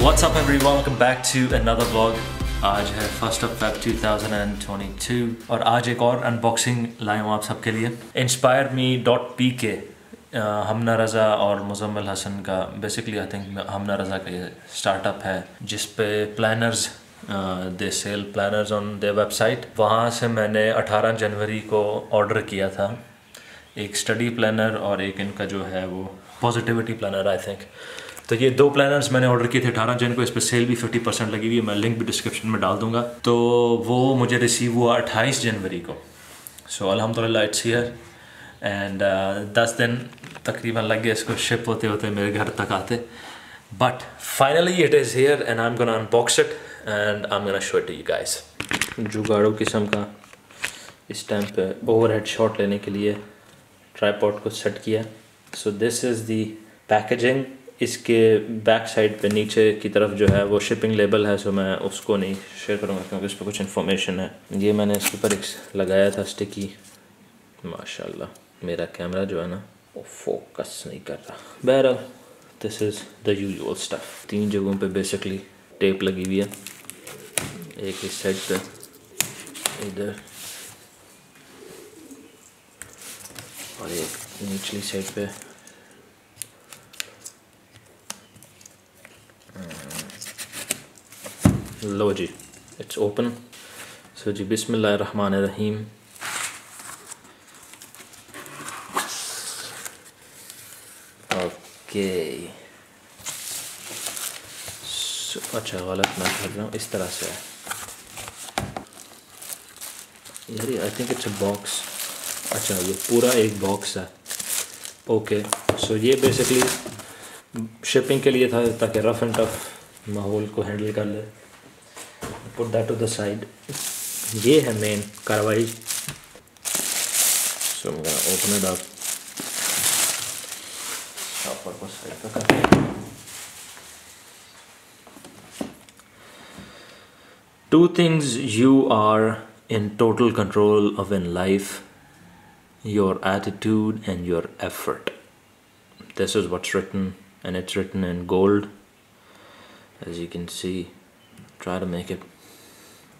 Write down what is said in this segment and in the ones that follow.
What's up everyone, welcome back to another vlog. آج ہے first of Feb 2022 اور آج ایک اور انباکسنگ لائے ہوں آپ سب کے لیے. انسپائر می ڈاٹ پی کے ہمنا رضا اور مزمل حسن کا بیسکلی آئی تھنک ہمنا رضا کا یہ اسٹارٹ اپ ہے جس پہ planners the sale planners on the website وہاں سے میں نے اٹھارہ جنوری کو آڈر کیا تھا۔ ایک اسٹڈی پلانر اور ایک ان کا جو ہے وہ پازیٹیوٹی پلانر آئی تھنک تو یہ دو پلانرز میں نے آڈر کیے تھے۔ اٹھارہ جن کو اس پہ سیل بھی ففٹی پرسینٹ لگی ہوئی ہے۔ میں لنک بھی ڈسکرپشن میں ڈال دوں گا۔ تو وہ مجھے ریسیو ہوا اٹھائیس جنوری کو۔ سو الحمد للہ اٹس ہیئر اینڈ دس دن تقریباً لگ گئے اس کو شپ ہوتے ہوتے میرے گھر تک آتے۔ But finally it is here and I'm gonna unbox it and I gonna show to you guys جگاڑو قسم کا اس ٹائم پہ اوور ہیڈ شاٹ لینے کے لیے ٹرائی پاٹ کو سیٹ کیا سو دس از دی پیکیجنگ اس کے بیک سائڈ پہ نیچے کی طرف جو ہے وہ شپنگ لیبل ہے سو میں اس کو نہیں شیئر کروں گا کیونکہ اس پہ کچھ انفارمیشن ہے یہ میں نے اس کے اوپر ایک لگایا تھا اسٹکی ماشاء اللہ میرا کیمرہ جو ہے نا وہ فوکس نہیں کر رہا بہرحال دس از دا یوزول اسٹف تین جگہوں پہ بیسکلی ٹیپ لگی ہوئی ہے ایک اس سیٹ پہ ادھر اور ایک نیچلی سیٹ پہ لو جی اٹس اوپن سو جی بسم اللہ الرحمن الرحیم اوکے. اچھا غلط میں کر رہا ہوں اس طرح سے ہے۔ یار I think it's a box اچھا یہ پورا ایک باکس ہے۔ اوکے سو یہ بیسکلی شپنگ کے لیے تھا تاکہ رف اینڈ ٹف ماحول کو ہینڈل کر لے۔ Put that to the side یہ ہے مین کاروائی۔ سو اوپن ڈاک two things you are in total control of in life your attitude and your effort. This is what's written, and it's written in gold. As you can see, try to make it.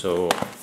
So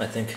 I think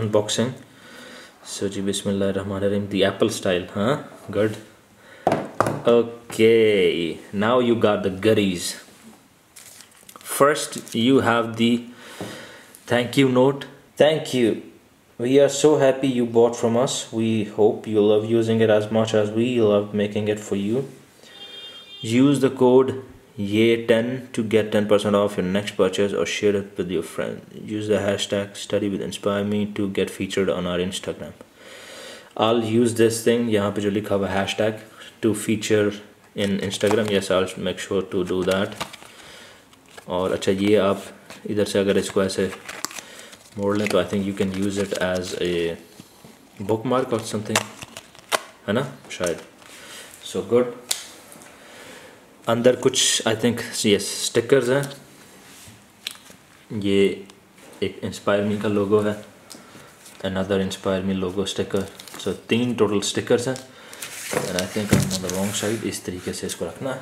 unboxing so ji bismillah rahman the apple style huh? Good. Okay. Now you got the goodies. First you have the thank you note. Thank you. We are so happy you bought from us. We hope you love using it as much as we love making it for you. Use the code یہ ten to get ten percent off your next purchase اور share it with your friend use the hashtag study with inspire me to get featured on our Instagram all use this thing یہاں پہ جو لکھا ہوا hashtag to feature in Instagram yes all make sure to do that اور اچھا یہ آپ ادھر سے اگر اس کو ایسے موڑ لیں تو I think you can use it as a bookmark or something ہے نا شاید سو گڈ اندر کچھ آئی تھنک یس اسٹکرز ہیں۔ یہ ایک انسپائر می کا لوگو ہے۔ And other inspire me logo sticker so تین ٹوٹل سٹکرز ہیں۔ اور آئی تھنک ہم اندر رانگ سائڈ اس طریقے سے اس کو رکھنا ہے۔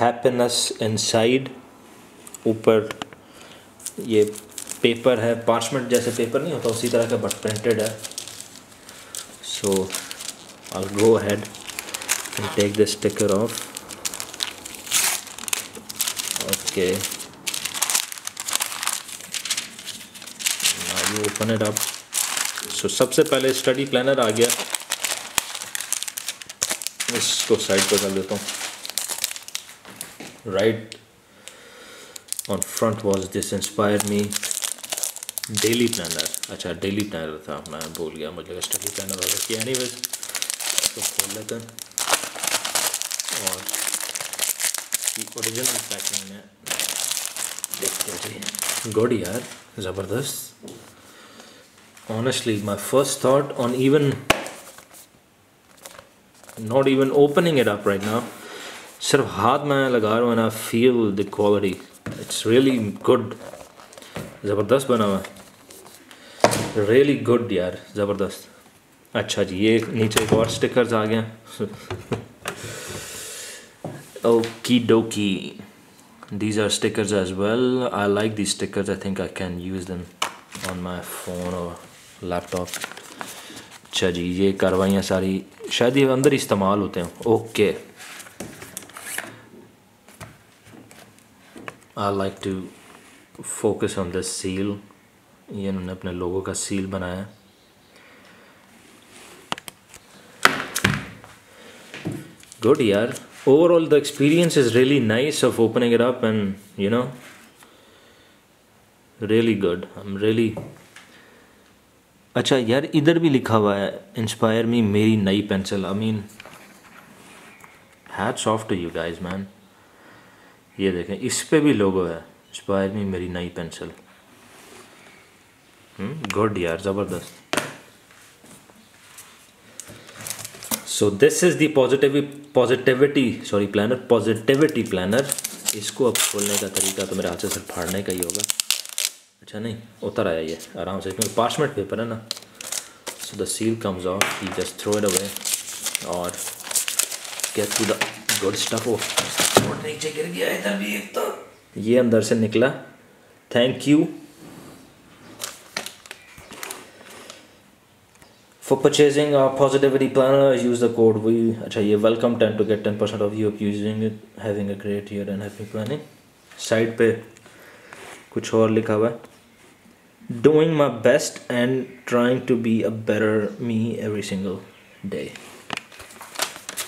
ہیپینس انسائیڈ اوپر یہ پیپر ہے۔ پارچمنٹ جیسے پیپر نہیں ہوتا، اسی طرح کا بٹ پرنٹڈ ہے۔ سو I'll go ahead and take the sticker off. Okay. Now you open it up. So سب سے پہلے اسٹڈی پلانر آ گیا اس کو سائڈ پہ کر دیتا ہوں right on front was this inspire me daily planner اچھا ڈیلی پلانر تھا میں بول گیا مجھے اسٹڈی پلانر آڈر کیا اینی ویز کو کھول لیتے ہیں اور اوریجنل پیکنگ میں دیکھتے ہیں گڈ یار زبردست honestly my first thought on even not even opening it up right نا صرف ہاتھ میں لگا رہا ہوں نا feel the quality it's really good زبردست بنا ہوا ہے ریئلی گڈ یار زبردست اچھا جی یہ نیچے ایک اور اسٹکرز آ گئے ہیں۔ Okay dokey these are stickers as well I like the stickers I think I can use them on my phone اور لیپ ٹاپ اچھا جی یہ کاروائیاں ساری شاید یہ اندر استعمال ہوتے ہیں۔ Okay I like to focus on the seal یہ انہوں نے اپنے لوگوں کا سیل بنایا۔ گڈ یار overall the experience is really nice of opening it up and you know really good I'm really اچھا یار ادھر بھی لکھا ہوا ہے انسپائر می میری نئی pencil I mean heat soft you guys man یہ دیکھیں اس پہ بھی لوگو ہے انسپائر می میری نئی پینسل گڈ یار زبردست so this is the positive positivity sorry planner positivity planner اس کو اب کھولنے کا طریقہ تو میرے ہاتھ سے صرف پھاڑنے کا ہی ہوگا اچھا نہیں اتر آیا یہ آرام سے اس میں پارچمنٹ پیپر ہے نا so the seal comes off he just throw it away اور get to the good stuff نیچے گر گیا ادھر بھی ایک تو یہ اندر سے نکلا thank you for purchasing positivity planner use the code we اچھا یہ welcome ten to get ten percent off you using having a great year and happy planning side پہ کچھ اور لکھا ہوا ہے doing my best and trying to be a better me every single day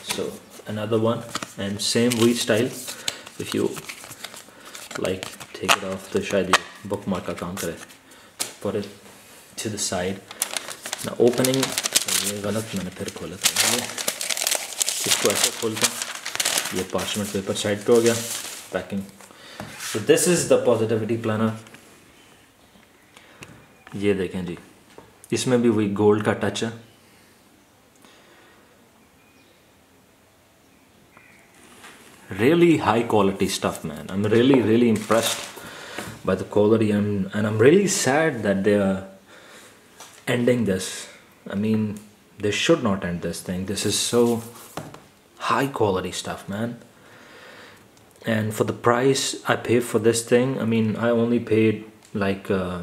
so another one and same وہی style if you like take it off تو شاید bookmark کا کام کرے put it to the side. نہ opening یہ غلط میں نے پھر کھولا تھا اس کو ایسے کھولتا ہوں یہ پانچ پیپر سائڈ پہ ہو گیا پیکنگ تو this is the positivity planner یہ دیکھیں جی اس میں بھی وہی گولڈ کا ٹچ ہے really high quality stuff man really really impressed ending this. I mean, they should not end this thing. This is so high quality stuff, man. And for the price I paid for this thing, I mean, I only paid like uh,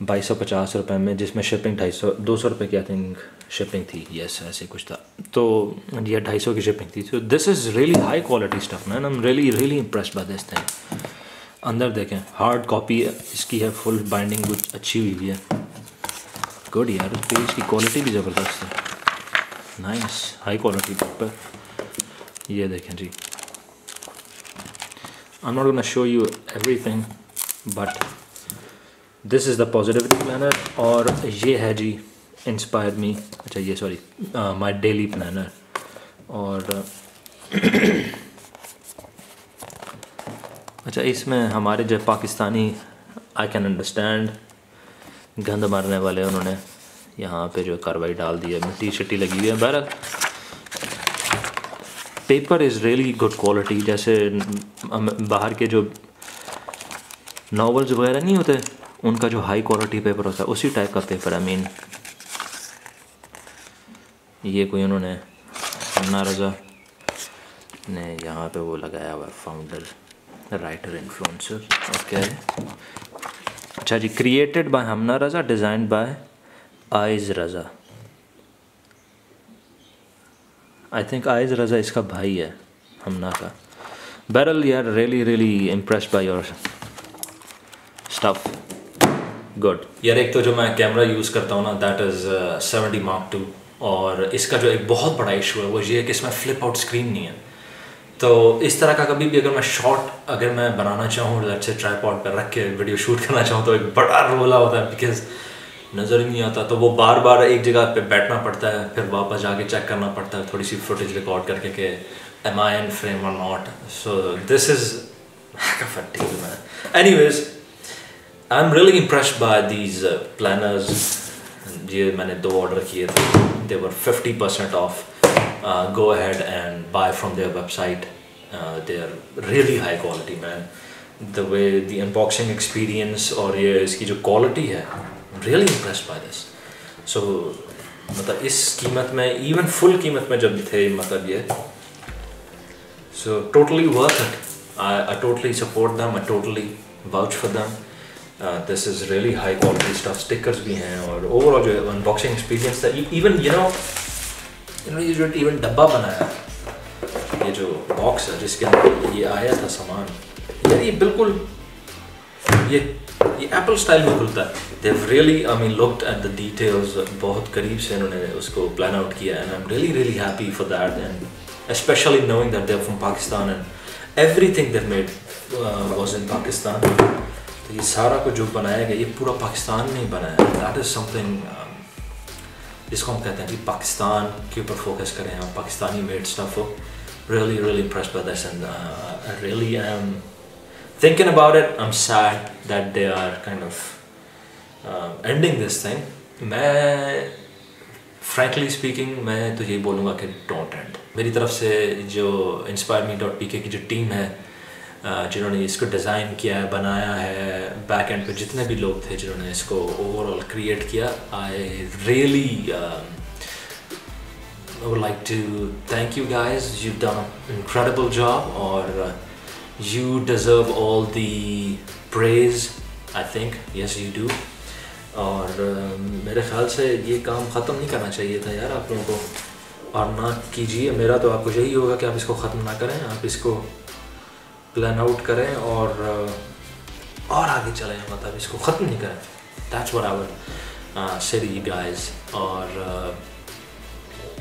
بائیس سو پچاس روپے میں، جس میں shipping ڈھائی سو، دو سو روپے کی I think shipping تھی یس ایسے کچھ تھا۔ تو یہ ڈھائی سو کی شپنگ تھی۔ تو this is really high quality stuff man I'm really really impress by this thing اندر دیکھیں ہارڈ کاپی اس کی ہے فل بائنڈنگ اچھی ہوئی ہوئی ہے۔ گڈ یار پیج کی کوالٹی بھی زبردست ہے۔ نائس ہائی کوالٹی پیپر یہ دیکھیں جی۔ I not gonna show you everything but this is the positivity planner اور یہ ہے جی انسپائر می اچھا یہ سوری مائی ڈیلی پلانر اور اچھا اس میں ہمارے جو پاکستانی آئی کین انڈرسٹینڈ گند مارنے والے انہوں نے یہاں پہ جو کاروائی ڈال دی ہے، مٹی شٹی لگی ہوئی ہے۔ بہرحال paper is really good quality جیسے باہر کے جو ناولز وغیرہ نہیں ہوتے ان کا جو ہائی کوالٹی پیپر ہوتا ہے، اسی ٹائپ کا پیپر ہے مین یہ کوئی انہوں نے ہمنا رضا نے یہاں پہ وہ لگایا ہوا فاؤنڈر رائٹر انفلوئنسر اوکے اچھا جی created by Humna Raza design by Ayaz Raza. I think Ayaz Raza اس کا بھائی ہے ہمنا کا۔ بیرل یار really really impress by our stuff good یار، ایک تو جو میں کیمرہ یوز کرتا ہوں نا that is seventy mark two اور اس کا جو ایک بہت بڑا ایشو ہے، وہ یہ ہے کہ اس میں فلپ آؤٹ اسکرین نہیں ہے۔ تو اس طرح کا کبھی بھی اگر میں شارٹ اگر میں بنانا چاہوں اچھے ٹرائی پاٹ پہ رکھ کے ویڈیو شوٹ کرنا چاہوں، تو ایک بڑا رولا ہوتا ہے بیکاز نظر ہی نہیں آتا۔ تو وہ بار بار ایک جگہ پہ بیٹھنا پڑتا ہے، پھر واپس جا کے چیک کرنا پڑتا ہے، تھوڑی سی فوٹیج ریکارڈ کر کے کہ am I in frame or not so this is anyways I'm really impress by these planners یہ میں نے دو آڈر کیے تھے they were fifty percent off go ahead and buy from their website they are really high quality man the way the unboxing experience اور یہ اس کی جو کوالٹی ہے really impress by this so مطلب اس قیمت میں ایون فل قیمت میں جب تھے مطلب یہ so totally worth it I totally support them I totally vouch for them this is really high quality stuff stickers بھی ہیں اور اوور آل جو ہے ان باکسنگ ایکسپیرینس تھا ایون یو نو یہ جو ایون ڈبہ بنایا یہ جو باکس ہے جس کے اندر یہ آیا تھا سامان یار یہ بالکل یہ یہ ایپل اسٹائل میں کھلتا ہے they really I mean looked at the details بہت قریب سے انہوں نے اس کو پلان آؤٹ کیا and I'm really really happy for that and especially knowing that they from Pakistan and everything they made was in Pakistan تو یہ سارا کو جو بنایا گیا یہ پورا پاکستان میں ہی بنایا دیٹ از سم تھنگ جس کو ہم کہتے ہیں کہ پاکستان کے اوپر فوکس کریں ہم Pakistani made stuff who. Really really impress by this and really I'm thinking about it, I'm sad that they are kind of uh, ending this thing. میں فرینکلی اسپیکنگ میں تو یہی بولوں گا کہ ڈونٹ اینڈ میری طرف سے جو انسپائر می ڈاٹ پی کے کی جو ٹیم ہے جنہوں نے اس کو ڈیزائن کیا ہے بنایا ہے بیک اینڈ پہ جتنے بھی لوگ تھے جنہوں نے اس کو اوور آل کریٹ کیا I really like to thank you guys you done incredible job اور you deserve all the praise I think yes you do اور میرے خیال سے یہ کام ختم نہیں کرنا چاہیے تھا یار آپ لوگوں کو، اور نہ کیجیے، میرا تو آپ کو یہی ہوگا کہ آپ اس کو ختم نہ کریں، آپ اس کو پلان آؤٹ کریں اور اور آگے چلیں مطلب اس کو ختم نہیں کریں۔ That's what our series guys اور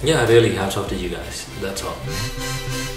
yeah really hats off to you guys that's all